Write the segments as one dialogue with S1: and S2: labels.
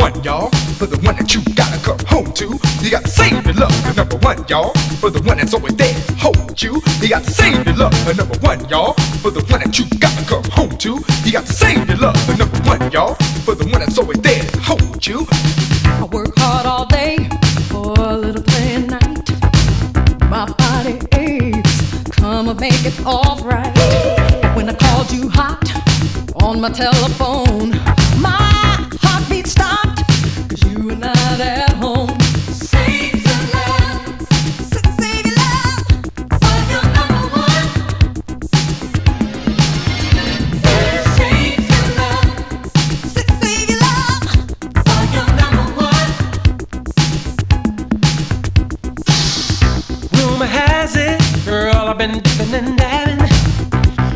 S1: one, y'all. For the one that you gotta come home to. You gotta save your love for number one, y'all. For the one that's always there hold you. You gotta save your love for number one, y'all. For the one that you gotta come home to. You gotta save your love for number one, y'all. For the one that's always there hold you.
S2: I work hard all day for a little play at night. My body aches, come and make it alright. When I called you hot on my telephone,
S3: I've been dipping and dabbing.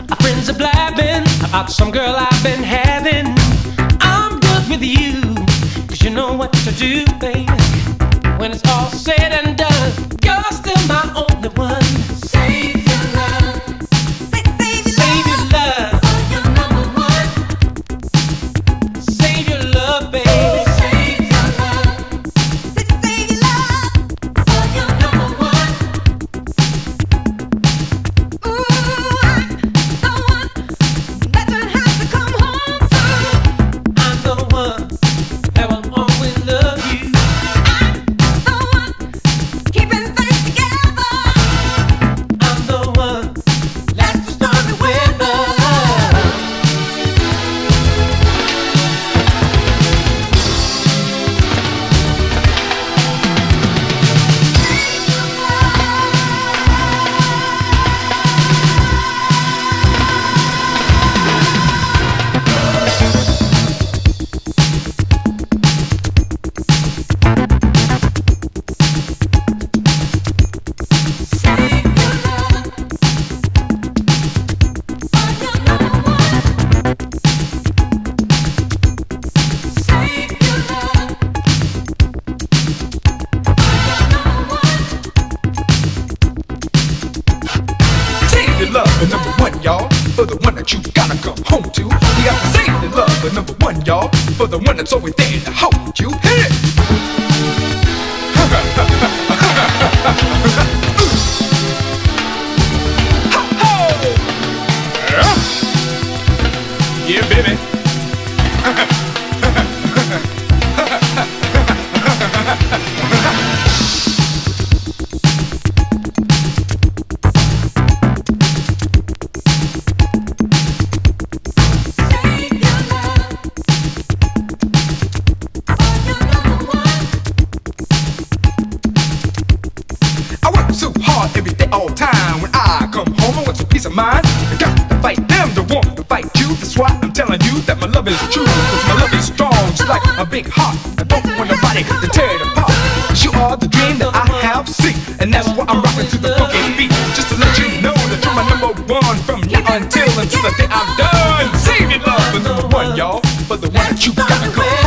S3: Our friends are blabbing about some girl I've been having. I'm good with you, cause you know what to do, baby. When it's all said and For the one that you
S1: gotta come home to. You gotta save your love for number one, y'all. For the one that's always there to hold you. Hit it! Yeah, baby. All time. When I come home, I want some peace of mind. I got to fight them to want to fight you. That's why I'm telling you that my love is true. Cause my love is strong, just like a big heart. I don't want nobody to tear it apart. you are the dream that I have seen. And that's why I'm rocking to the fucking beat. Just to let you know that you're my number one from now until until the day I'm done. Save your love for number one, y'all. For the one that you gotta to.